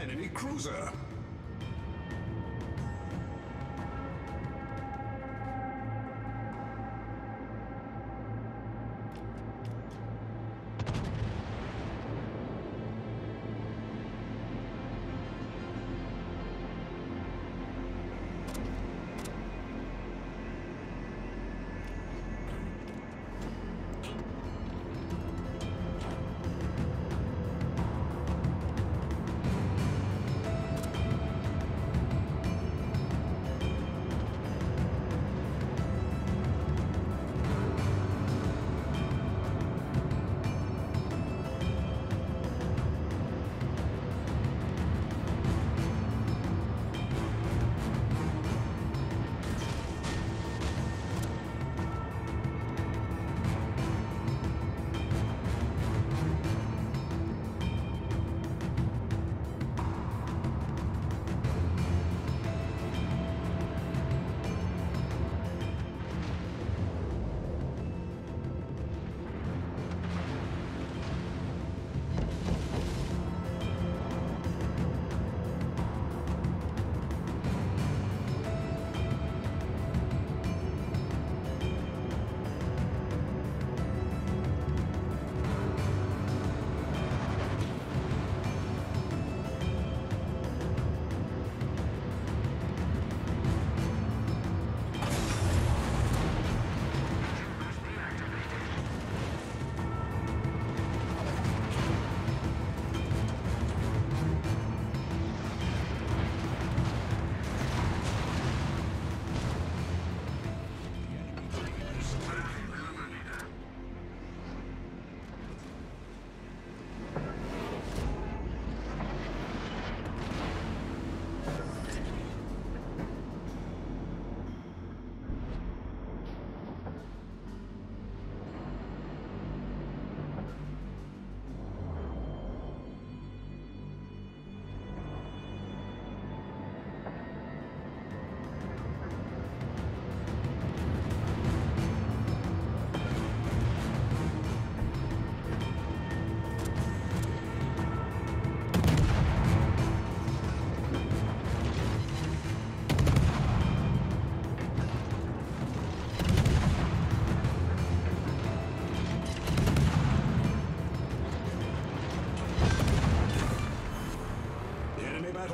enemy cruiser.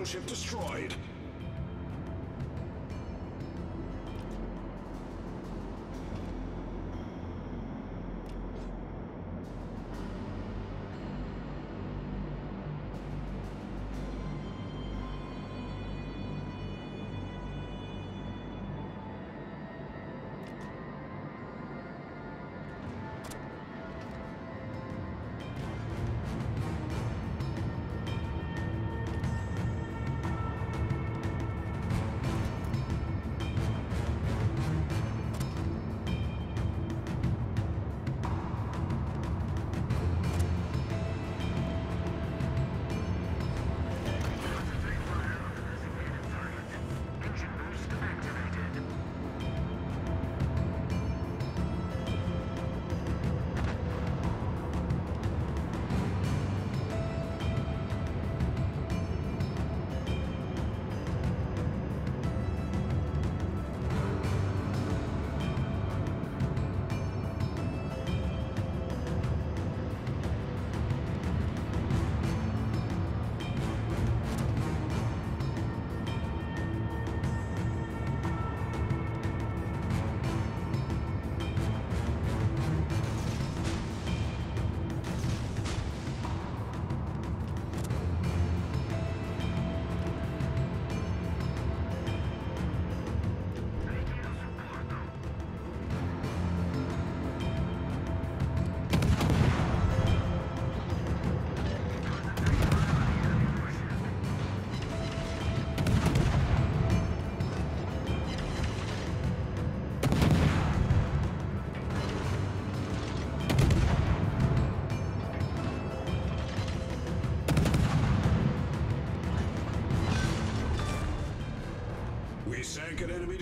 Battleship destroyed.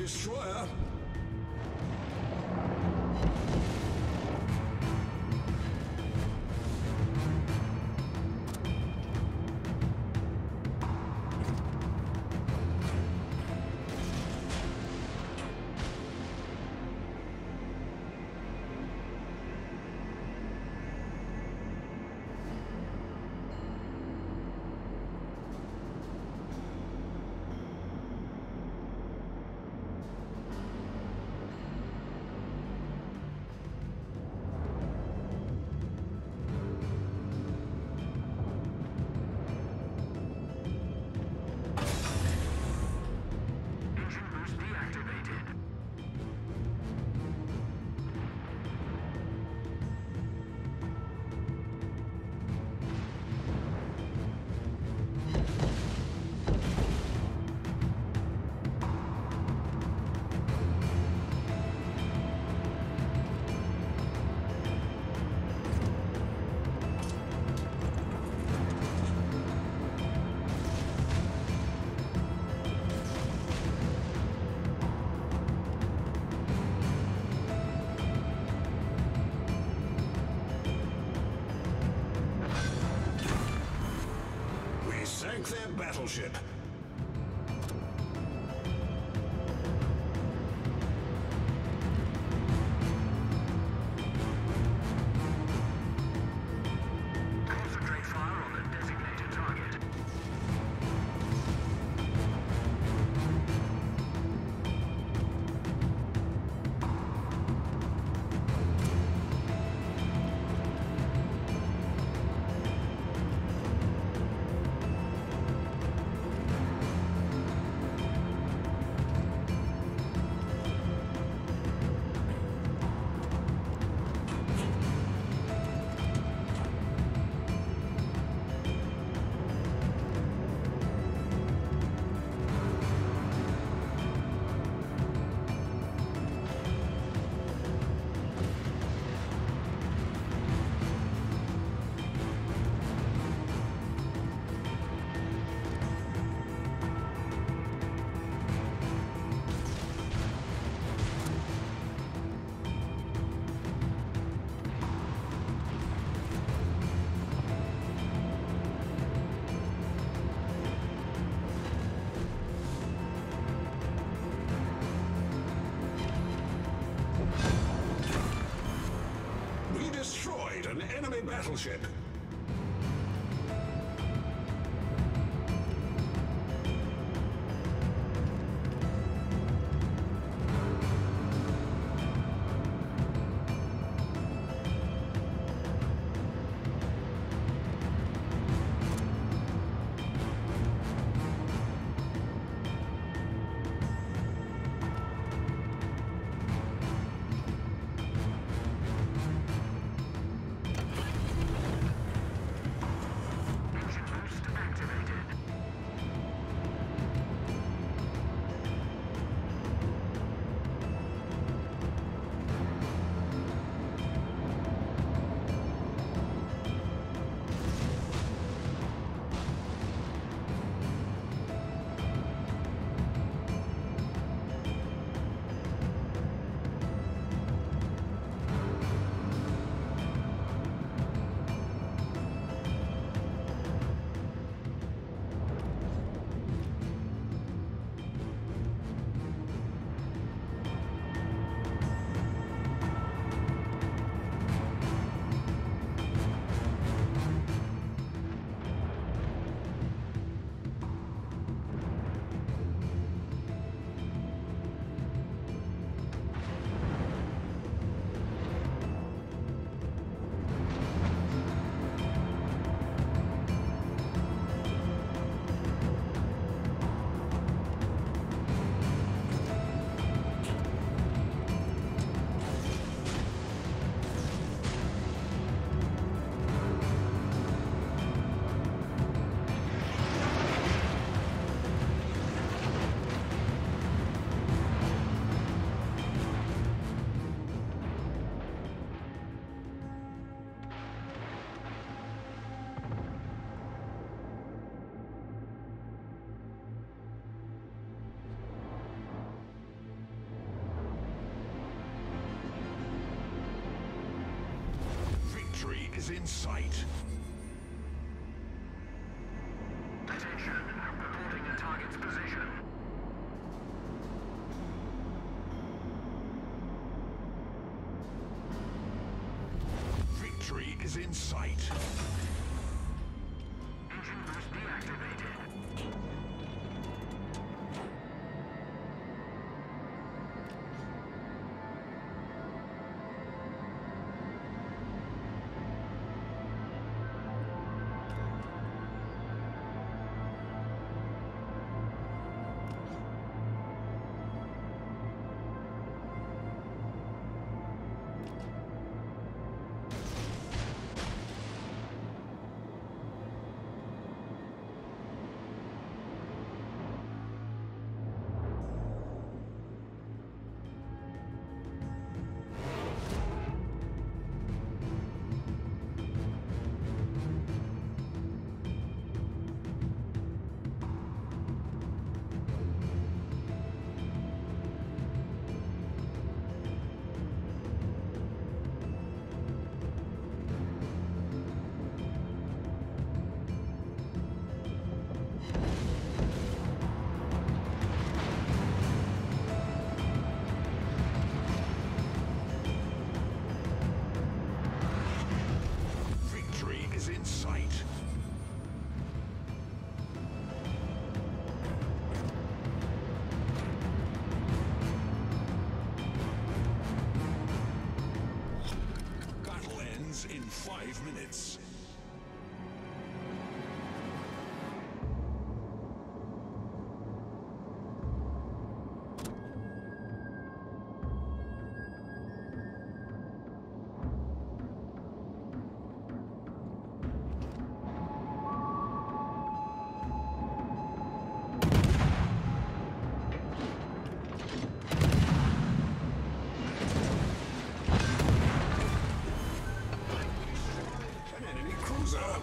Destroyer. Battleship. Battleship. Is in sight.